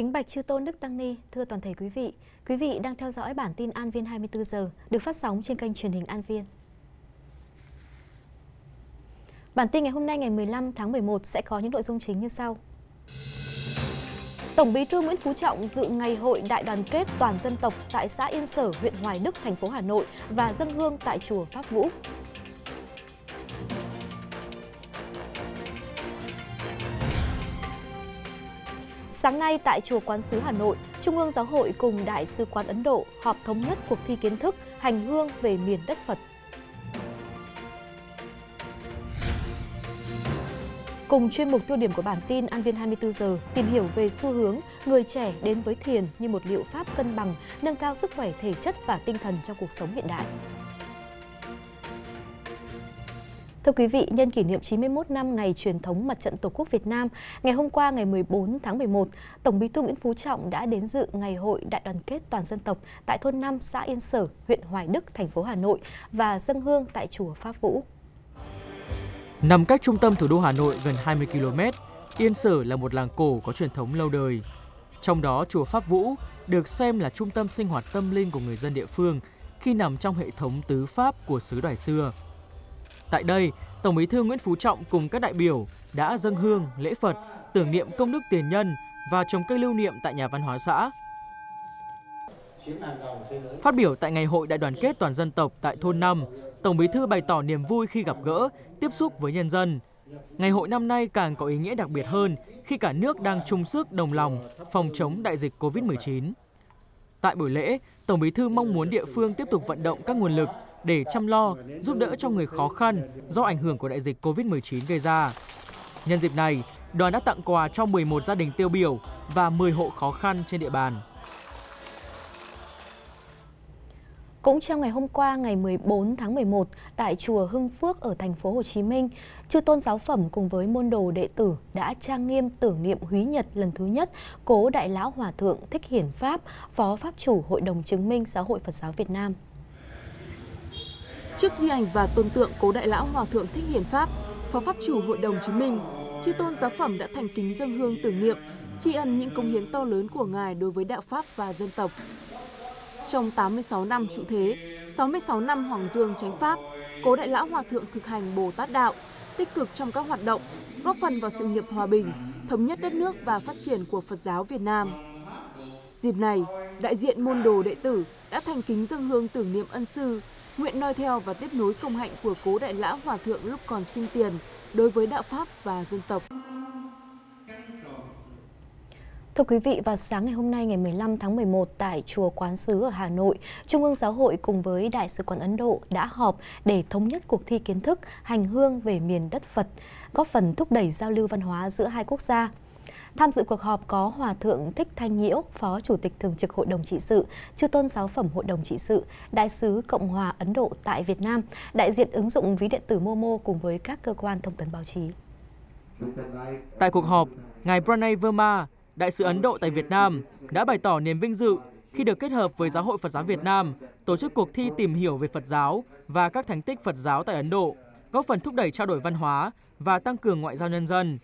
Kính bạch chư tôn Đức Tăng Ni, thưa toàn thể quý vị, quý vị đang theo dõi bản tin An Viên 24 giờ được phát sóng trên kênh truyền hình An Viên. Bản tin ngày hôm nay ngày 15 tháng 11 sẽ có những nội dung chính như sau. Tổng Bí thư Nguyễn Phú Trọng dự ngày hội đại đoàn kết toàn dân tộc tại xã Yên Sở, huyện Hoài Đức, thành phố Hà Nội và dân hương tại chùa Pháp Vũ. Sáng nay tại Chùa Quán Sứ Hà Nội, Trung ương Giáo hội cùng Đại sứ quán Ấn Độ họp thống nhất cuộc thi kiến thức hành hương về miền đất Phật. Cùng chuyên mục tiêu điểm của bản tin An Viên 24 giờ, tìm hiểu về xu hướng người trẻ đến với thiền như một liệu pháp cân bằng, nâng cao sức khỏe thể chất và tinh thần trong cuộc sống hiện đại. Thưa quý vị, nhân kỷ niệm 91 năm ngày truyền thống Mặt trận Tổ quốc Việt Nam, ngày hôm qua ngày 14 tháng 11, Tổng Bí thư Nguyễn Phú Trọng đã đến dự ngày hội đại đoàn kết toàn dân tộc tại thôn 5 xã Yên Sở, huyện Hoài Đức, thành phố Hà Nội và dân hương tại chùa Pháp Vũ. Nằm cách trung tâm thủ đô Hà Nội gần 20 km, Yên Sở là một làng cổ có truyền thống lâu đời. Trong đó, chùa Pháp Vũ được xem là trung tâm sinh hoạt tâm linh của người dân địa phương khi nằm trong hệ thống tứ pháp của xứ đoài xưa. Tại đây, Tổng Bí thư Nguyễn Phú Trọng cùng các đại biểu đã dâng hương, lễ Phật, tưởng niệm công đức tiền nhân và trồng cây lưu niệm tại nhà văn hóa xã. Phát biểu tại ngày hội đại đoàn kết toàn dân tộc tại thôn 5, Tổng Bí thư bày tỏ niềm vui khi gặp gỡ, tiếp xúc với nhân dân. Ngày hội năm nay càng có ý nghĩa đặc biệt hơn khi cả nước đang chung sức đồng lòng phòng chống đại dịch COVID-19. Tại buổi lễ, Tổng Bí thư mong muốn địa phương tiếp tục vận động các nguồn lực để chăm lo, giúp đỡ cho người khó khăn do ảnh hưởng của đại dịch COVID-19 gây ra. Nhân dịp này, đoàn đã tặng quà cho 11 gia đình tiêu biểu và 10 hộ khó khăn trên địa bàn. Cũng trong ngày hôm qua, ngày 14 tháng 11, tại chùa Hưng Phước ở thành phố Hồ Chí Minh, chư tôn giáo phẩm cùng với môn đồ đệ tử đã trang nghiêm tưởng niệm húy nhật lần thứ nhất cố đại lão hòa thượng Thích Hiển Pháp, phó pháp chủ Hội đồng chứng minh Giáo hội Phật giáo Việt Nam. Trước di ảnh và tôn tượng cố đại lão hòa thượng Thích Hiển Pháp, phó pháp chủ Hội đồng chứng minh, chư tôn giáo phẩm đã thành kính dâng hương tưởng niệm, tri ân những công hiến to lớn của ngài đối với đạo pháp và dân tộc. Trong 86 năm trụ thế, 66 năm Hoàng Dương chánh pháp, Cố Đại Lão Hòa Thượng thực hành Bồ Tát Đạo, tích cực trong các hoạt động, góp phần vào sự nghiệp hòa bình, thống nhất đất nước và phát triển của Phật giáo Việt Nam. Dịp này, đại diện môn đồ đệ tử đã thành kính dâng hương tưởng niệm ân sư, nguyện noi theo và tiếp nối công hạnh của Cố Đại Lão Hòa Thượng lúc còn sinh tiền đối với đạo Pháp và dân tộc. Thưa quý vị, vào sáng ngày hôm nay ngày 15 tháng 11 tại Chùa Quán Sứ ở Hà Nội, Trung ương Giáo hội cùng với Đại sứ quán Ấn Độ đã họp để thống nhất cuộc thi kiến thức hành hương về miền đất Phật, góp phần thúc đẩy giao lưu văn hóa giữa hai quốc gia. Tham dự cuộc họp có Hòa Thượng Thích Thanh Nhiễu, Phó Chủ tịch Thường trực Hội đồng Trị sự, Chư Tôn Giáo phẩm Hội đồng Trị sự, Đại sứ Cộng hòa Ấn Độ tại Việt Nam, đại diện ứng dụng ví điện tử Momo cùng với các cơ quan thông tấn báo chí. Tại cuộc họp, Ngài Pranay Verma, Đại sứ Ấn Độ tại Việt Nam đã bày tỏ niềm vinh dự khi được kết hợp với Giáo hội Phật giáo Việt Nam tổ chức cuộc thi tìm hiểu về Phật giáo và các thánh tích Phật giáo tại Ấn Độ, góp phần thúc đẩy trao đổi văn hóa và tăng cường ngoại giao nhân dân.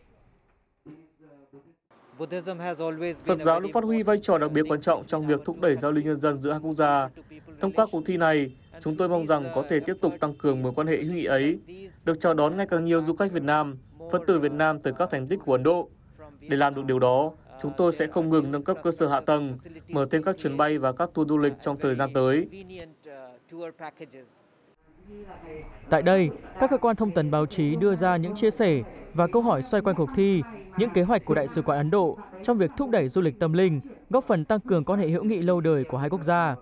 Phật giáo luôn phát huy vai trò đặc biệt quan trọng trong việc thúc đẩy giao lưu nhân dân giữa hai quốc gia. Thông qua cuộc thi này, chúng tôi mong rằng có thể tiếp tục tăng cường mối quan hệ hữu nghị ấy, được chào đón ngày càng nhiều du khách Việt Nam, Phật tử Việt Nam từ các thành tích của Ấn Độ. Để làm được điều đó, chúng tôi sẽ không ngừng nâng cấp cơ sở hạ tầng, mở thêm các chuyến bay và các tour du lịch trong thời gian tới. Tại đây, các cơ quan thông tấn báo chí đưa ra những chia sẻ và câu hỏi xoay quanh cuộc thi, những kế hoạch của Đại sứ quán Ấn Độ trong việc thúc đẩy du lịch tâm linh, góp phần tăng cường quan hệ hữu nghị lâu đời của hai quốc gia.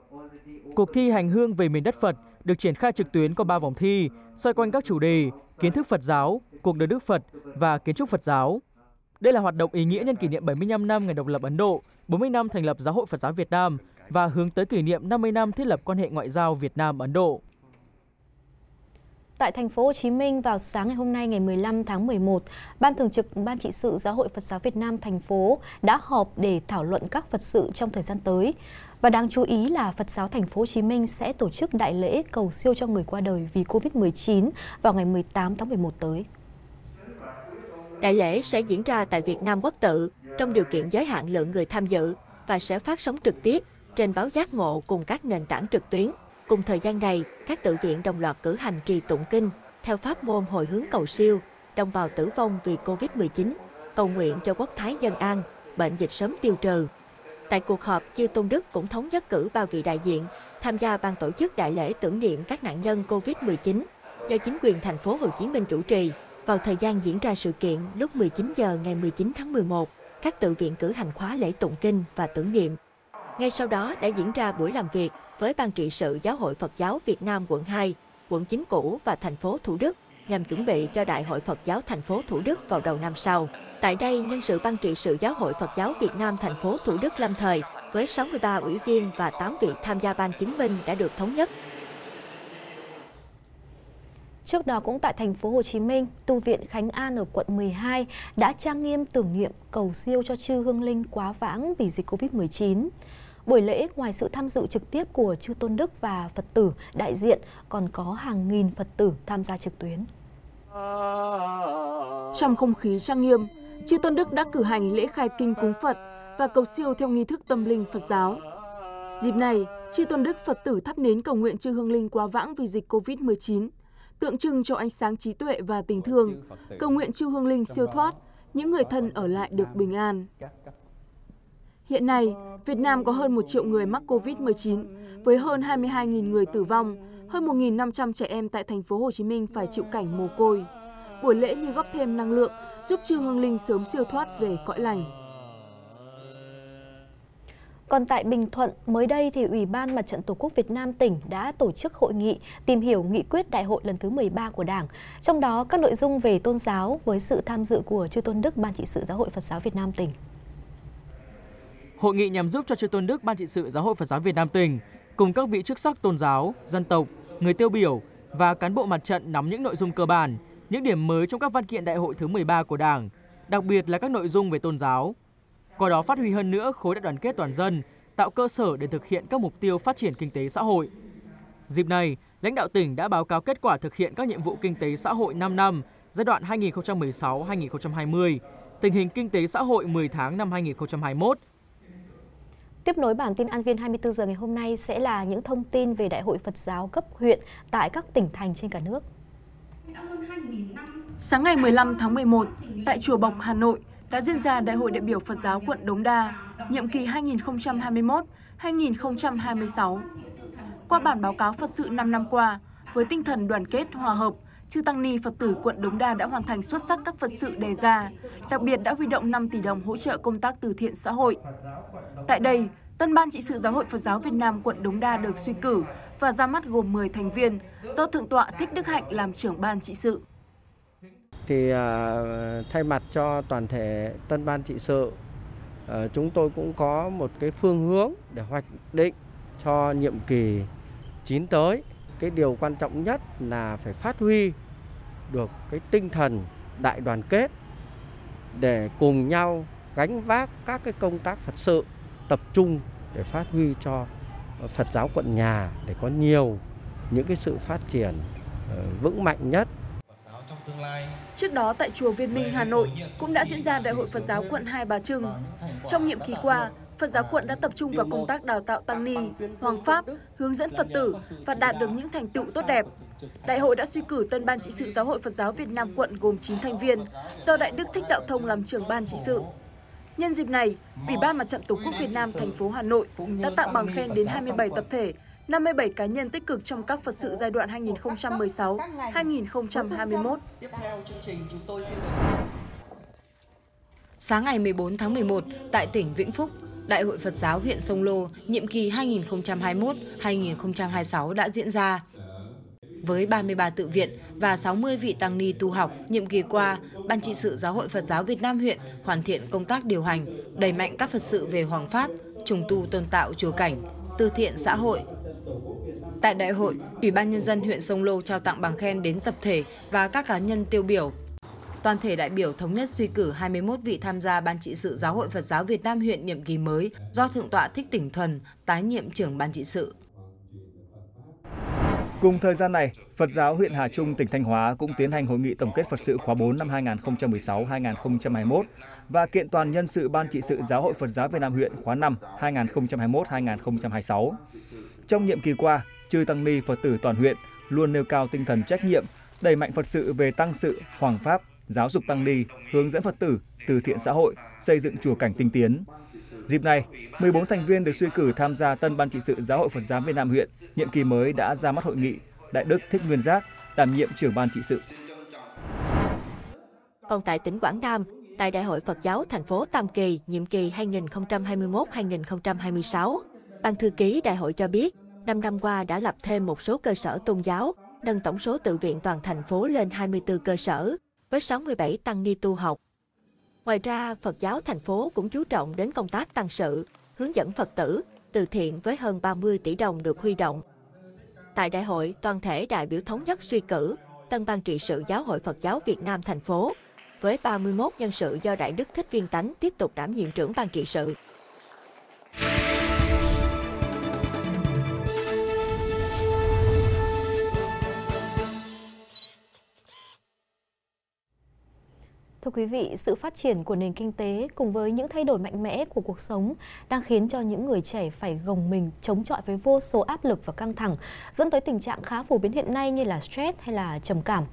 Cuộc thi hành hương về miền đất Phật được triển khai trực tuyến qua ba vòng thi, xoay quanh các chủ đề kiến thức Phật giáo, cuộc đời Đức Phật và kiến trúc Phật giáo. Đây là hoạt động ý nghĩa nhân kỷ niệm 75 năm ngày độc lập Ấn Độ, 40 năm thành lập Giáo hội Phật giáo Việt Nam và hướng tới kỷ niệm 50 năm thiết lập quan hệ ngoại giao Việt Nam Ấn Độ. Tại thành phố Hồ Chí Minh vào sáng ngày hôm nay ngày 15 tháng 11, Ban Thường trực Ban trị sự Giáo hội Phật giáo Việt Nam thành phố đã họp để thảo luận các Phật sự trong thời gian tới. Và đáng chú ý là Phật giáo thành phố Hồ Chí Minh sẽ tổ chức đại lễ cầu siêu cho người qua đời vì Covid-19 vào ngày 18 tháng 11 tới. Đại lễ sẽ diễn ra tại Việt Nam Quốc tự trong điều kiện giới hạn lượng người tham dự và sẽ phát sóng trực tiếp trên báo giác ngộ cùng các nền tảng trực tuyến. Cùng thời gian này, các tự viện đồng loạt cử hành trì tụng kinh theo pháp môn hồi hướng cầu siêu, đồng bào tử vong vì Covid-19, cầu nguyện cho quốc thái dân an, bệnh dịch sớm tiêu trừ. Tại cuộc họp, Chư Tôn Đức cũng thống nhất cử ba vị đại diện tham gia ban tổ chức đại lễ tưởng niệm các nạn nhân Covid-19 do chính quyền thành phố Hồ Chí Minh chủ trì. Vào thời gian diễn ra sự kiện lúc 19 giờ ngày 19 tháng 11, các tự viện cử hành khóa lễ tụng kinh và tưởng niệm. Ngay sau đó đã diễn ra buổi làm việc với Ban trị sự Giáo hội Phật giáo Việt Nam quận 2, quận 9 cũ và thành phố Thủ Đức nhằm chuẩn bị cho Đại hội Phật giáo thành phố Thủ Đức vào đầu năm sau. Tại đây, nhân sự Ban trị sự Giáo hội Phật giáo Việt Nam thành phố Thủ Đức lâm thời với 63 ủy viên và 8 vị tham gia ban chứng minh đã được thống nhất. Trước đó cũng tại thành phố Hồ Chí Minh, tu viện Khánh An ở quận 12 đã trang nghiêm tưởng niệm cầu siêu cho chư hương linh quá vãng vì dịch Covid-19. Buổi lễ ngoài sự tham dự trực tiếp của chư tôn đức và Phật tử đại diện còn có hàng nghìn Phật tử tham gia trực tuyến. Trong không khí trang nghiêm, chư tôn đức đã cử hành lễ khai kinh cúng Phật và cầu siêu theo nghi thức tâm linh Phật giáo. Dịp này, chư tôn đức Phật tử thắp nến cầu nguyện chư hương linh quá vãng vì dịch Covid-19, tượng trưng cho ánh sáng trí tuệ và tình thương, cầu nguyện chư hương linh siêu thoát, những người thân ở lại được bình an. Hiện nay, Việt Nam có hơn 1 triệu người mắc COVID-19 với hơn 22.000 người tử vong, hơn 1.500 trẻ em tại thành phố Hồ Chí Minh phải chịu cảnh mồ côi. Buổi lễ như góp thêm năng lượng, giúp Trương Hương Linh sớm siêu thoát về cõi lành. Còn tại Bình Thuận, mới đây thì Ủy ban Mặt trận Tổ quốc Việt Nam tỉnh đã tổ chức hội nghị tìm hiểu nghị quyết đại hội lần thứ 13 của Đảng. Trong đó các nội dung về tôn giáo với sự tham dự của Chư Tôn Đức Ban trị sự Giáo hội Phật giáo Việt Nam tỉnh. Hội nghị nhằm giúp cho Chư Tôn Đức Ban trị sự Giáo hội Phật giáo Việt Nam tỉnh cùng các vị chức sắc tôn giáo, dân tộc, người tiêu biểu và cán bộ mặt trận nắm những nội dung cơ bản, những điểm mới trong các văn kiện đại hội thứ 13 của Đảng, đặc biệt là các nội dung về tôn giáo. Qua đó phát huy hơn nữa khối đại đoàn kết toàn dân, tạo cơ sở để thực hiện các mục tiêu phát triển kinh tế xã hội. Dịp này, lãnh đạo tỉnh đã báo cáo kết quả thực hiện các nhiệm vụ kinh tế xã hội 5 năm giai đoạn 2016-2020, tình hình kinh tế xã hội 10 tháng năm 2021 Tiếp nối bản tin An Viên 24 giờ ngày hôm nay sẽ là những thông tin về Đại hội Phật giáo cấp huyện tại các tỉnh thành trên cả nước. Sáng ngày 15 tháng 11, tại Chùa Bộc, Hà Nội đã diễn ra Đại hội đại biểu Phật giáo quận Đống Đa, nhiệm kỳ 2021-2026. Qua bản báo cáo Phật sự 5 năm qua, với tinh thần đoàn kết, hòa hợp, chư Tăng Ni Phật tử quận Đống Đa đã hoàn thành xuất sắc các Phật sự đề ra, đặc biệt đã huy động 5 tỷ đồng hỗ trợ công tác từ thiện xã hội. Tại đây, Tân ban trị sự Giáo hội Phật giáo Việt Nam quận Đống Đa được suy cử và ra mắt gồm 10 thành viên do Thượng tọa Thích Đức Hạnh làm trưởng ban trị sự. Thì à, thay mặt cho toàn thể Tân ban trị sự, à, chúng tôi cũng có một cái phương hướng để hoạch định cho nhiệm kỳ 9 tới. Cái điều quan trọng nhất là phải phát huy được cái tinh thần đại đoàn kết để cùng nhau gánh vác các cái công tác Phật sự tập trung để phát huy cho ờ, Phật giáo quận nhà để có nhiều những cái sự phát triển ờ, vững mạnh nhất. Trước đó tại chùa Viên Minh Hà Nội cũng đã diễn ra Đại hội Phật giáo quận Hai Bà Trưng. Trong nhiệm kỳ qua, Phật giáo quận đã tập trung vào công tác đào tạo tăng ni, hoàng pháp, hướng dẫn Phật tử và đạt được những thành tựu tốt đẹp. Đại hội đã suy cử tân ban trị sự Giáo hội Phật giáo Việt Nam quận gồm 9 thành viên, do Đại Đức Thích Đạo Thông làm trưởng ban trị sự. Nhân dịp này, Ủy ban Mặt trận Tổ quốc Việt Nam thành phố Hà Nội đã tặng bằng khen đến 27 tập thể, 57 cá nhân tích cực trong các Phật sự giai đoạn 2016-2021. Sáng ngày 14 tháng 11, tại tỉnh Vĩnh Phúc, Đại hội Phật giáo huyện Sông Lô nhiệm kỳ 2021-2026 đã diễn ra với 33 tự viện và 60 vị tăng ni tu học nhiệm kỳ qua, Ban trị sự Giáo hội Phật giáo Việt Nam huyện hoàn thiện công tác điều hành, đẩy mạnh các Phật sự về Hoàng Pháp, trùng tu tôn tạo chùa cảnh, từ thiện xã hội. Tại đại hội, Ủy ban Nhân dân huyện Sông Lô trao tặng bằng khen đến tập thể và các cá nhân tiêu biểu. Toàn thể đại biểu thống nhất suy cử 21 vị tham gia Ban trị sự Giáo hội Phật giáo Việt Nam huyện nhiệm kỳ mới do Thượng tọa Thích Tỉnh Thuần tái nhiệm trưởng Ban trị sự. Cùng thời gian này, Phật giáo huyện Hà Trung, tỉnh Thanh Hóa cũng tiến hành hội nghị tổng kết Phật sự khóa 4 năm 2016-2021 và kiện toàn nhân sự Ban trị sự Giáo hội Phật giáo Việt Nam huyện khóa 5 2021-2026. Trong nhiệm kỳ qua, chư tăng ni Phật tử toàn huyện luôn nêu cao tinh thần trách nhiệm, đẩy mạnh Phật sự về tăng sự, hoàng pháp, giáo dục tăng ni, hướng dẫn Phật tử, từ thiện xã hội, xây dựng chùa cảnh tinh tiến. Dịp này, 14 thành viên được suy cử tham gia tân ban trị sự Giáo hội Phật giáo Việt Nam huyện, nhiệm kỳ mới đã ra mắt hội nghị Đại đức Thích Nguyên Giác đảm nhiệm trưởng ban trị sự. Còn tại tỉnh Quảng Nam, tại Đại hội Phật giáo thành phố Tam Kỳ nhiệm kỳ 2021-2026, Ban thư ký đại hội cho biết, 5 năm qua đã lập thêm một số cơ sở tôn giáo, nâng tổng số tự viện toàn thành phố lên 24 cơ sở, với 67 tăng ni tu học. Ngoài ra, Phật giáo thành phố cũng chú trọng đến công tác tăng sự, hướng dẫn Phật tử, từ thiện với hơn 30 tỷ đồng được huy động. Tại đại hội, toàn thể đại biểu thống nhất suy cử Tân ban trị sự Giáo hội Phật giáo Việt Nam thành phố với 31 nhân sự do Đại Đức Thích Viên Tánh tiếp tục đảm nhiệm trưởng ban trị sự. Thưa quý vị, sự phát triển của nền kinh tế cùng với những thay đổi mạnh mẽ của cuộc sống đang khiến cho những người trẻ phải gồng mình chống chọi với vô số áp lực và căng thẳng, dẫn tới tình trạng khá phổ biến hiện nay như là stress hay là trầm cảm.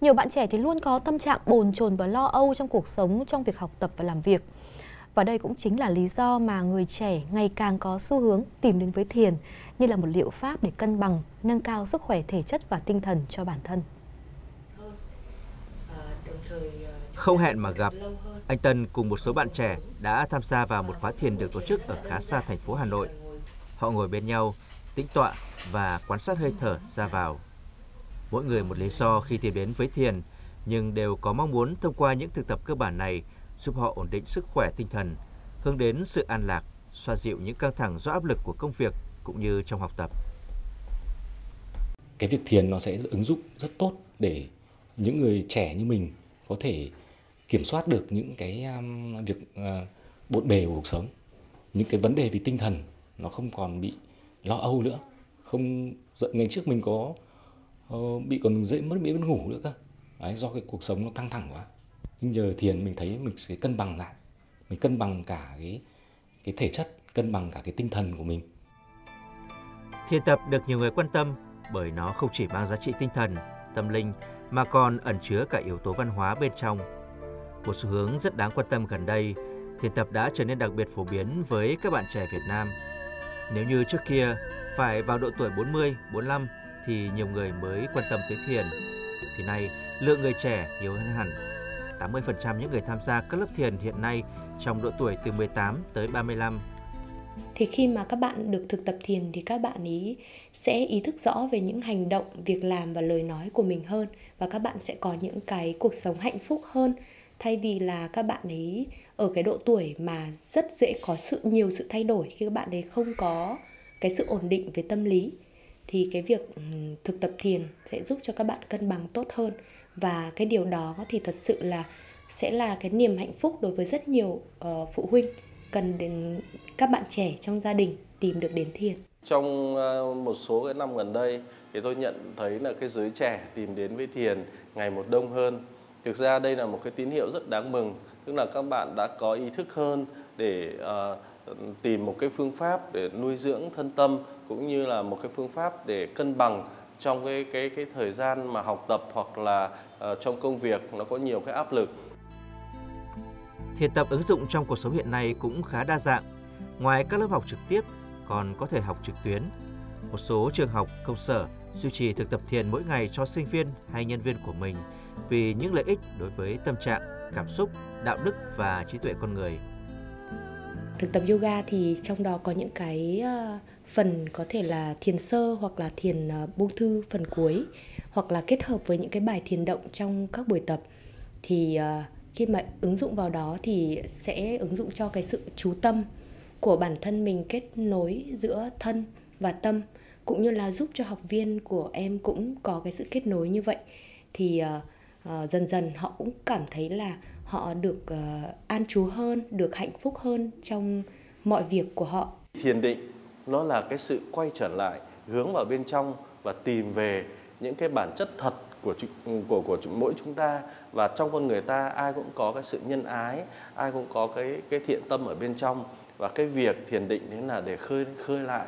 Nhiều bạn trẻ thì luôn có tâm trạng bồn chồn và lo âu trong cuộc sống, trong việc học tập và làm việc. Và đây cũng chính là lý do mà người trẻ ngày càng có xu hướng tìm đến với thiền như là một liệu pháp để cân bằng, nâng cao sức khỏe thể chất và tinh thần cho bản thân. Không hẹn mà gặp, anh Tân cùng một số bạn trẻ đã tham gia vào một khóa thiền được tổ chức ở khá xa thành phố Hà Nội. Họ ngồi bên nhau, tĩnh tọa và quan sát hơi thở ra vào. Mỗi người một lý do khi tìm đến với thiền, nhưng đều có mong muốn thông qua những thực tập cơ bản này giúp họ ổn định sức khỏe tinh thần, hướng đến sự an lạc, xoa dịu những căng thẳng do áp lực của công việc cũng như trong học tập. Cái việc thiền nó sẽ ứng dụng rất tốt để những người trẻ như mình có thể kiểm soát được những cái um, việc uh, bộn bề của cuộc sống. Những cái vấn đề về tinh thần nó không còn bị lo âu nữa không giận ngày trước mình có uh, bị còn dễ mất bị mất ngủ nữa cơ. Đấy, do cái cuộc sống nó căng thẳng quá. Nhưng giờ thiền mình thấy mình sẽ cân bằng lại. Mình cân bằng cả cái cái thể chất cân bằng cả cái tinh thần của mình. Thiền tập được nhiều người quan tâm bởi nó không chỉ mang giá trị tinh thần tâm linh mà còn ẩn chứa cả yếu tố văn hóa bên trong một xu hướng rất đáng quan tâm gần đây, thiền tập đã trở nên đặc biệt phổ biến với các bạn trẻ Việt Nam. Nếu như trước kia phải vào độ tuổi 40, 45 thì nhiều người mới quan tâm tới thiền, thì nay lượng người trẻ nhiều hơn hẳn. 80% những người tham gia các lớp thiền hiện nay trong độ tuổi từ 18 tới 35 thì khi mà các bạn được thực tập thiền thì các bạn ý sẽ ý thức rõ về những hành động việc làm và lời nói của mình hơn và các bạn sẽ có những cái cuộc sống hạnh phúc hơn thay vì là các bạn ấy ở cái độ tuổi mà rất dễ có sự nhiều sự thay đổi khi các bạn ấy không có cái sự ổn định về tâm lý thì cái việc thực tập thiền sẽ giúp cho các bạn cân bằng tốt hơn. Và cái điều đó thì thật sự là sẽ là cái niềm hạnh phúc đối với rất nhiều uh, phụ huynh cần đến các bạn trẻ trong gia đình tìm được đến thiền. Trong ờ, một số cái năm gần đây thì tôi nhận thấy là cái giới trẻ tìm đến với thiền ngày một đông hơn thực ra đây là một cái tín hiệu rất đáng mừng tức là các bạn đã có ý thức hơn để uh, tìm một cái phương pháp để nuôi dưỡng thân tâm cũng như là một cái phương pháp để cân bằng trong cái cái cái thời gian mà học tập hoặc là uh, trong công việc nó có nhiều cái áp lực. Thiền tập ứng dụng trong cuộc sống hiện nay cũng khá đa dạng. Ngoài các lớp học trực tiếp, còn có thể học trực tuyến. Một số trường học, công sở duy trì thực tập thiền mỗi ngày cho sinh viên hay nhân viên của mình vì những lợi ích đối với tâm trạng, cảm xúc, đạo đức và trí tuệ con người. Thực tập yoga thì trong đó có những cái ờ, phần có thể là thiền sơ hoặc là thiền ờ, buông thư phần cuối hoặc là kết hợp với những cái bài thiền động trong các buổi tập thì ờ, khi mà ứng dụng vào đó thì sẽ ứng dụng cho cái sự chú tâm của bản thân mình kết nối giữa thân và tâm cũng như là giúp cho học viên của em cũng có cái sự kết nối như vậy thì uh, uh, dần dần họ cũng cảm thấy là họ được uh, an trú hơn được hạnh phúc hơn trong mọi việc của họ. Thiền định nó là cái sự quay trở lại hướng vào bên trong và tìm về những cái bản chất thật của của của mỗi chúng ta. Và trong con người ta ai cũng có cái sự nhân ái, ai cũng có cái cái thiện tâm ở bên trong. Và cái việc thiền định đấy là để khơi khơi lại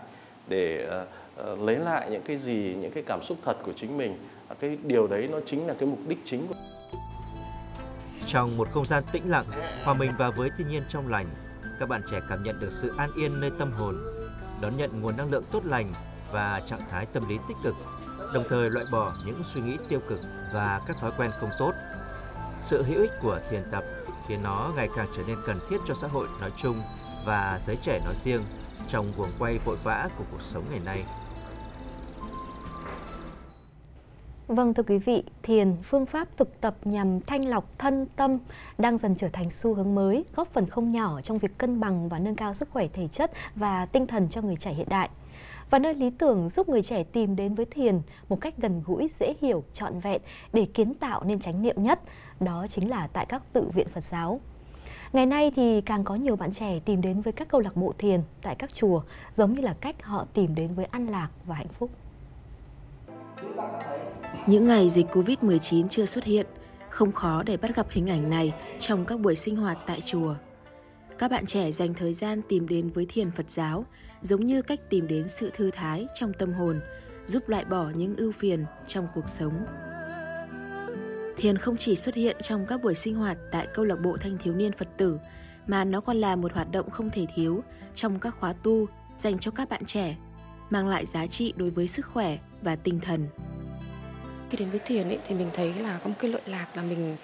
để uh, uh, lấy lại những cái gì những cái cảm xúc thật của chính mình cái điều đấy nó chính là cái mục đích chính của trong một không gian tĩnh lặng, hòa mình vào với thiên nhiên trong lành, các bạn trẻ cảm nhận được sự an yên nơi tâm hồn, đón nhận nguồn năng lượng tốt lành và trạng thái tâm lý tích cực, đồng thời loại bỏ những suy nghĩ tiêu cực và các thói quen không tốt sự hữu ích của thiền tập khiến nó ngày càng trở nên cần thiết cho xã hội nói chung và giới trẻ nói riêng trong guồng quay vội vã của cuộc sống ngày nay. Vâng thưa quý vị, thiền, phương pháp thực tập nhằm thanh lọc thân tâm đang dần trở thành xu hướng mới, góp phần không nhỏ trong việc cân bằng và nâng cao sức khỏe thể chất và tinh thần cho người trẻ hiện đại. Và nơi lý tưởng giúp người trẻ tìm đến với thiền một cách gần gũi, dễ hiểu, trọn vẹn để kiến tạo nên chánh niệm nhất, đó chính là tại các tự viện Phật giáo. Ngày nay thì càng có nhiều bạn trẻ tìm đến với các câu lạc bộ thiền tại các chùa, giống như là cách họ tìm đến với an lạc và hạnh phúc. Những ngày dịch Covid-19 chưa xuất hiện, không khó để bắt gặp hình ảnh này trong các buổi sinh hoạt tại chùa. Các bạn trẻ dành thời gian tìm đến với thiền Phật giáo, giống như cách tìm đến sự thư thái trong tâm hồn, giúp loại bỏ những ưu phiền trong cuộc sống. Thiền không chỉ xuất hiện trong các buổi sinh hoạt tại câu lạc bộ thanh thiếu niên Phật tử, mà nó còn là một hoạt động không thể thiếu trong các khóa tu dành cho các bạn trẻ, mang lại giá trị đối với sức khỏe và tinh thần. Khi đến với thiền ấy, thì mình thấy là có một cái lợi lạc là mình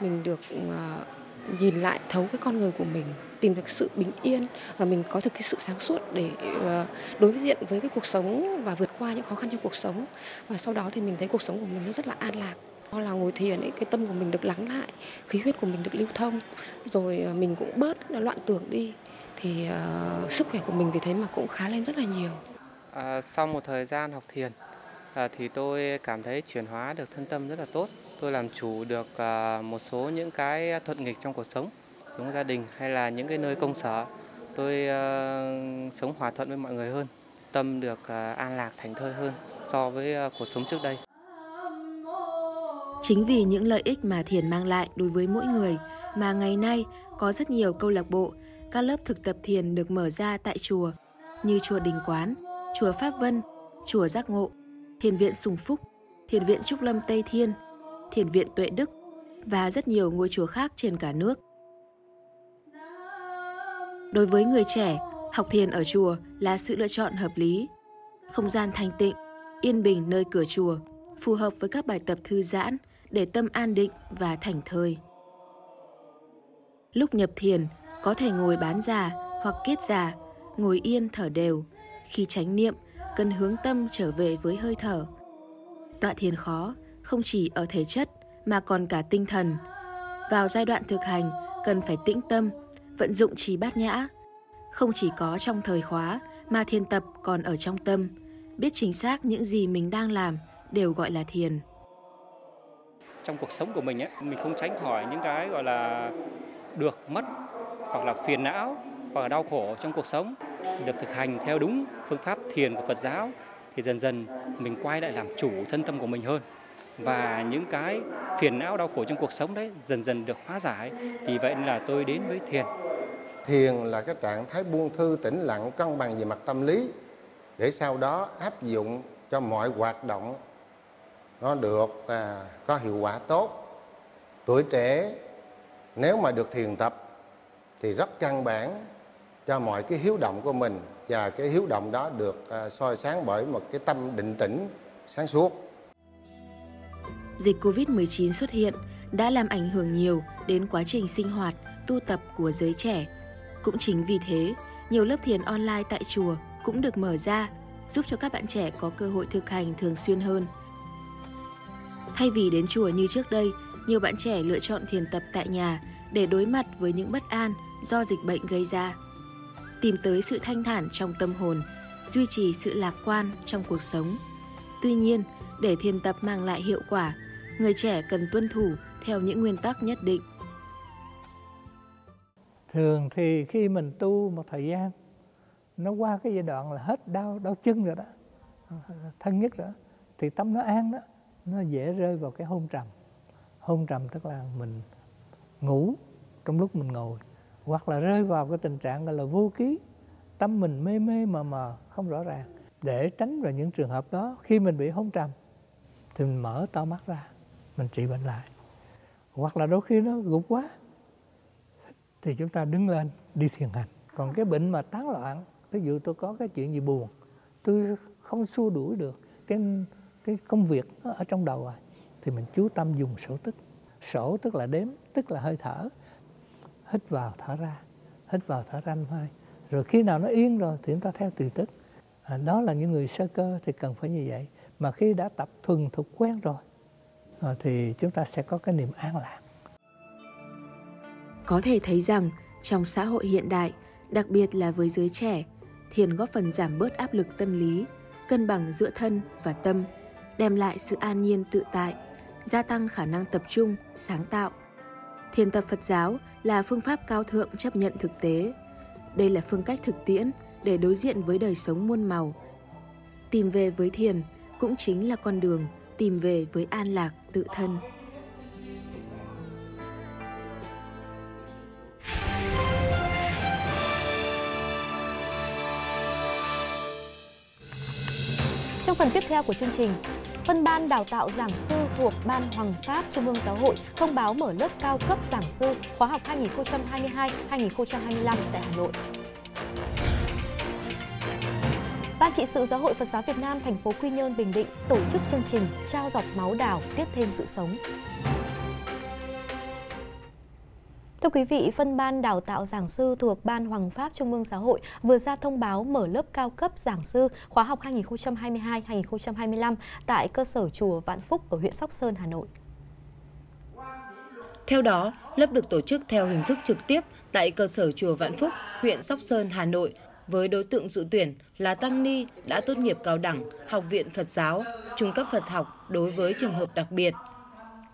mình được uh, nhìn lại thấu cái con người của mình, tìm được sự bình yên và mình có được cái sự sáng suốt để uh, đối diện với cái cuộc sống và vượt qua những khó khăn trong cuộc sống. Và sau đó thì mình thấy cuộc sống của mình nó rất là an lạc. Do là ngồi thiền ấy cái tâm của mình được lắng lại khí huyết của mình được lưu thông rồi ờ, mình cũng bớt loạn tưởng đi. Thì uh, sức khỏe của mình vì thế mà cũng khá lên rất là nhiều. À, sau một thời gian học thiền à, thì tôi cảm thấy chuyển hóa được thân tâm rất là tốt. Tôi làm chủ được à, một số những cái thuận nghịch trong cuộc sống trong gia đình hay là những cái nơi công sở. Tôi à, sống hòa thuận với mọi người hơn tâm được à, an lạc thành thơi hơn so với à, cuộc sống trước đây. Chính vì những lợi ích mà thiền mang lại đối với mỗi người mà ngày nay có rất nhiều câu lạc bộ, các lớp thực tập thiền được mở ra tại chùa như chùa Đình Quán, chùa Pháp Vân, chùa Giác Ngộ, thiền viện Sùng Phúc, thiền viện Trúc Lâm Tây Thiên, thiền viện Tuệ Đức và rất nhiều ngôi chùa khác trên cả nước. Đối với người trẻ, học thiền ở chùa là sự lựa chọn hợp lý. Không gian thanh tịnh, yên bình nơi cửa chùa, phù hợp với các bài tập thư giãn, để tâm an định và thảnh thơi. Lúc nhập thiền, có thể ngồi bán già hoặc kiết già, ngồi yên thở đều. Khi tránh niệm, cần hướng tâm trở về với hơi thở. Tọa thiền khó, không chỉ ở thể chất mà còn cả tinh thần. Vào giai đoạn thực hành, cần phải tĩnh tâm, vận dụng trì bát nhã. Không chỉ có trong thời khóa mà thiền tập còn ở trong tâm, biết chính xác những gì mình đang làm đều gọi là thiền trong cuộc sống của mình ấy, mình không tránh khỏi những cái gọi là được mất hoặc là phiền não hoặc là đau khổ trong cuộc sống được thực hành theo đúng phương pháp thiền của Phật giáo thì dần dần mình quay lại làm chủ thân tâm của mình hơn. Và những cái phiền não đau khổ trong cuộc sống đấy dần dần được hóa giải. Vì vậy nên là tôi đến với thiền. Thiền là cái trạng thái buông thư tĩnh lặng cân bằng về mặt tâm lý để sau đó áp dụng cho mọi hoạt động. Nó được à, có hiệu quả tốt. Tuổi trẻ nếu mà được thiền tập thì rất căn bản cho mọi cái hiếu động của mình và cái hiếu động đó được à, soi sáng bởi một cái tâm định tĩnh sáng suốt dịch Covid-19 xuất hiện đã làm ảnh hưởng nhiều đến quá trình sinh hoạt, tu tập của giới trẻ. Cũng chính vì thế, nhiều lớp thiền online tại chùa cũng được mở ra, giúp cho các bạn trẻ có cơ hội thực hành thường xuyên hơn. Thay vì đến chùa như trước đây, nhiều bạn trẻ lựa chọn thiền tập tại nhà để đối mặt với những bất an do dịch bệnh gây ra. Tìm tới sự thanh thản trong tâm hồn, duy trì sự lạc quan trong cuộc sống. Tuy nhiên, để thiền tập mang lại hiệu quả, người trẻ cần tuân thủ theo những nguyên tắc nhất định. Thường thì khi mình tu một thời gian, nó qua cái giai đoạn là hết đau đau chân rồi đó, thân nhất rồi thì tâm nó an đó nó dễ rơi vào cái hôn trầm hôn trầm tức là mình ngủ trong lúc mình ngồi hoặc là rơi vào cái tình trạng gọi là vô ký, tâm mình mê mê mờ mờ, không rõ ràng. Để tránh vào những trường hợp đó, khi mình bị hôn trầm, thì mình mở to mắt ra, mình trị bệnh lại. Hoặc là đôi khi nó gục quá, thì chúng ta đứng lên đi thiền hành. Còn cái bệnh mà tán loạn, ví dụ tôi có cái chuyện gì buồn, tôi không xua đuổi được, cái cái công việc nó ở trong đầu rồi thì mình chú tâm dùng sổ tức. Sổ tức là đếm, tức là hơi thở hít vào thở ra hít vào thở ra thôi rồi khi nào nó yên rồi thì chúng ta theo tùy tức. À, đó là những người sơ cơ thì cần phải như vậy. Mà khi đã tập thuần thục quen rồi à, thì chúng ta sẽ có cái niềm an lạc. Có thể thấy rằng trong xã hội hiện đại đặc biệt là với giới trẻ thiền góp phần giảm bớt áp lực tâm lý cân bằng giữa thân và tâm đem lại sự an nhiên tự tại gia tăng khả năng tập trung sáng tạo thiền tập phật giáo là phương pháp cao thượng chấp nhận thực tế. Đây là phương cách thực tiễn để đối diện với đời sống muôn màu. Tìm về với thiền cũng chính là con đường tìm về với an lạc tự thân. Trong phần tiếp theo của chương trình, phân ban đào tạo giảng sư thuộc Ban Hoàng Pháp Trung ương Giáo hội thông báo mở lớp cao cấp giảng sư khóa học 2022-2025 tại Hà Nội. Ban trị sự Giáo hội Phật giáo Việt Nam thành phố Quy Nhơn, Bình Định tổ chức chương trình trao giọt máu đào tiếp thêm sự sống. Thưa quý vị, phân ban đào tạo giảng sư thuộc Ban Hoàng Pháp Trung ương Giáo hội vừa ra thông báo mở lớp cao cấp giảng sư khóa học 2022-2025 tại cơ sở chùa Vạn Phúc ở huyện Sóc Sơn, Hà Nội. Theo đó, lớp được tổ chức theo hình thức trực tiếp tại cơ sở chùa Vạn Phúc, huyện Sóc Sơn, Hà Nội với đối tượng dự tuyển là tăng ni đã tốt nghiệp cao đẳng, học viện Phật giáo, trung cấp Phật học đối với trường hợp đặc biệt.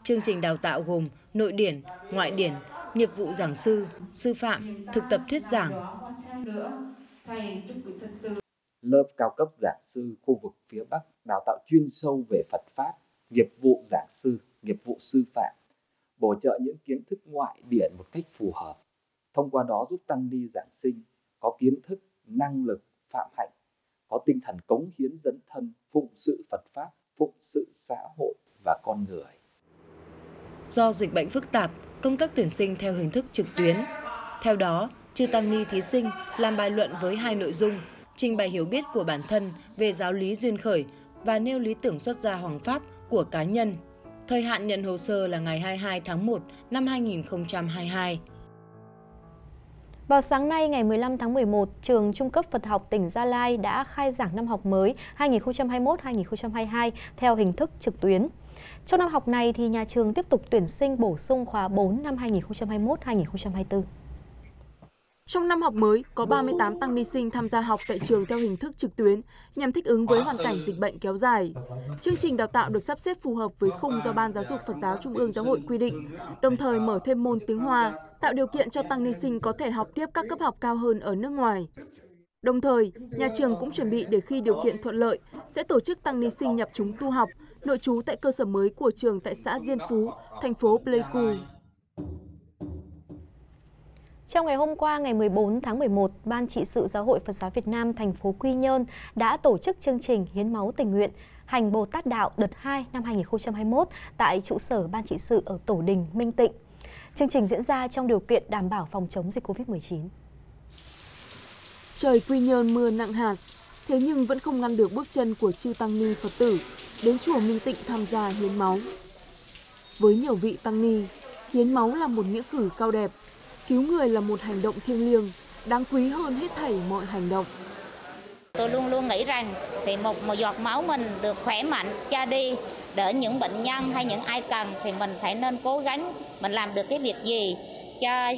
Chương trình đào tạo gồm nội điển, ngoại điển, nghiệp vụ giảng sư, sư phạm, thực tập thuyết giảng. Lớp cao cấp giảng sư khu vực phía Bắc đào tạo chuyên sâu về Phật Pháp, nghiệp vụ giảng sư, nghiệp vụ sư phạm, bổ trợ những kiến thức ngoại điển một cách phù hợp. Thông qua đó giúp tăng ni giảng sinh có kiến thức, năng lực, phạm hạnh, có tinh thần cống hiến dấn thân, phụng sự Phật Pháp, phụng sự xã hội và con người. Do dịch bệnh phức tạp, công tác tuyển sinh theo hình thức trực tuyến. Theo đó, Chư Tăng Ni thí sinh làm bài luận với hai nội dung, trình bày hiểu biết của bản thân về giáo lý duyên khởi và nêu lý tưởng xuất gia hoàng pháp của cá nhân. Thời hạn nhận hồ sơ là ngày 22 tháng 1 năm 2022. Vào sáng nay ngày 15 tháng 11, trường Trung cấp Phật học tỉnh Gia Lai đã khai giảng năm học mới 2021-2022 theo hình thức trực tuyến. Trong năm học này thì nhà trường tiếp tục tuyển sinh bổ sung khóa 4 năm 2021-2024. Trong năm học mới, có 38 tăng ni sinh tham gia học tại trường theo hình thức trực tuyến nhằm thích ứng với hoàn cảnh dịch bệnh kéo dài. Chương trình đào tạo được sắp xếp phù hợp với khung do Ban Giáo dục Phật giáo Trung ương Giáo hội quy định, đồng thời mở thêm môn tiếng Hoa, tạo điều kiện cho tăng ni sinh có thể học tiếp các cấp học cao hơn ở nước ngoài. Đồng thời, nhà trường cũng chuẩn bị để khi điều kiện thuận lợi, sẽ tổ chức tăng ni sinh nhập chúng tu học, nội trú tại cơ sở mới của trường tại xã Diên Phú, thành phố Pleiku. Trong ngày hôm qua, ngày 14 tháng 11, Ban trị sự Giáo hội Phật giáo Việt Nam thành phố Quy Nhơn đã tổ chức chương trình hiến máu tình nguyện Hành Bồ Tát Đạo đợt 2 năm 2021 tại trụ sở Ban trị sự ở Tổ Đình, Minh Tịnh. Chương trình diễn ra trong điều kiện đảm bảo phòng chống dịch Covid-19. Trời Quy Nhơn mưa nặng hạt, thế nhưng vẫn không ngăn được bước chân của chư tăng ni Phật tử đến chùa Minh Tịnh tham gia hiến máu. Với nhiều vị tăng ni, hiến máu là một nghĩa cử cao đẹp, cứu người là một hành động thiêng liêng, đáng quý hơn hết thảy mọi hành động. Tôi luôn luôn nghĩ rằng thì một một giọt máu mình được khỏe mạnh cho đi đỡ những bệnh nhân hay những ai cần thì mình phải nên cố gắng mình làm được cái việc gì cho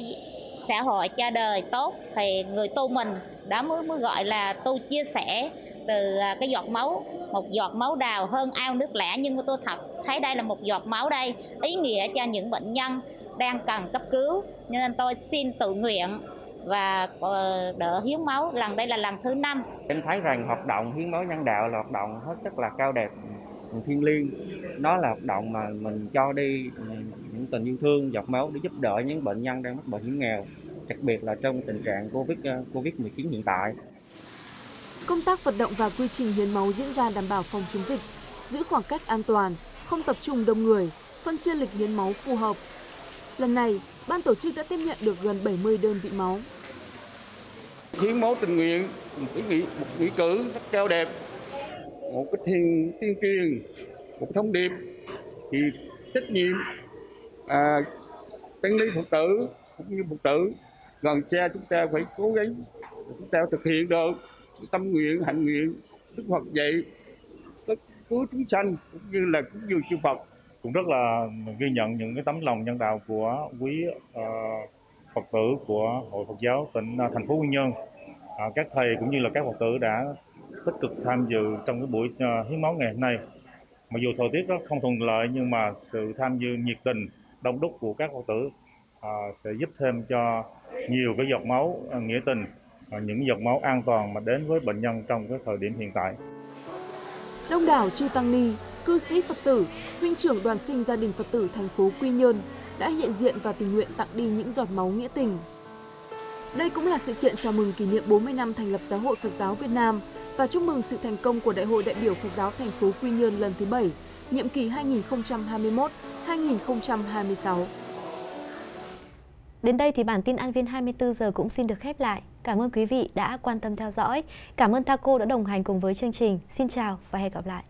xã hội cho đời tốt thì người tu mình đã mới mới gọi là tu chia sẻ từ à, cái giọt máu, một giọt máu đào hơn ao nước lẻ nhưng mà tôi thật thấy đây là một giọt máu đây, ý nghĩa cho những bệnh nhân đang cần cấp cứu. Nên tôi xin tự nguyện và ờ, đỡ hiến máu. Lần đây là lần thứ năm. Em thấy rằng hoạt động hiến máu nhân đạo là hoạt động hết sức là cao đẹp thiên liêng. Nó là hoạt động mà mình cho đi ừ, những tình yêu thương, giọt máu để giúp đỡ những bệnh nhân đang mắc bệnh hiểm nghèo, đặc biệt là trong tình trạng covid ờ, covid 19 hiện tại công tác vận động và quy trình hiến máu diễn ra đảm bảo phòng chống dịch giữ khoảng cách an toàn không tập trung đông người phân chia lịch hiến máu phù hợp. Lần này ban tổ chức đã tiếp nhận được gần 70 đơn vị máu. Hiến máu tình nguyện một ý nghị một nghĩa cử rất cao đẹp một cái thiên tiên truyền một thông điệp thì trách nhiệm à, tăng ni phật tử cũng như phật tử gần cha chúng ta phải cố gắng chúng ta thực hiện được tâm nguyện hạnh nguyện đức Phật dạy cứu chúng sanh cũng như là cũng như chư Phật. Cũng rất là ghi nhận những cái tấm lòng nhân đạo của quý uh, Phật tử của Hội Phật giáo tỉnh uh, thành phố Quy Nhơn. Uh, các thầy cũng như là các Phật tử đã tích cực tham dự trong cái buổi uh, hiến máu ngày hôm nay. Mặc dù thời tiết rất không thuận lợi nhưng mà sự tham dự nhiệt tình đông đúc của các Phật tử uh, sẽ giúp thêm cho nhiều cái giọt máu uh, nghĩa tình những giọt máu an toàn mà đến với bệnh nhân trong cái thời điểm hiện tại đông đảo chư tăng ni cư sĩ Phật tử, huynh trưởng đoàn sinh gia đình Phật tử thành phố Quy Nhơn đã hiện diện và tình nguyện tặng đi những giọt máu nghĩa tình. Đây cũng là sự kiện chào mừng kỷ niệm 40 năm thành lập Giáo hội Phật giáo Việt Nam và chúc mừng sự thành công của Đại hội đại biểu Phật giáo thành phố Quy Nhơn lần thứ 7, nhiệm kỳ 2021-2026. Đến đây thì bản tin An Viên 24 giờ cũng xin được khép lại. Cảm ơn quý vị đã quan tâm theo dõi. Cảm ơn Taco đã đồng hành cùng với chương trình. Xin chào và hẹn gặp lại.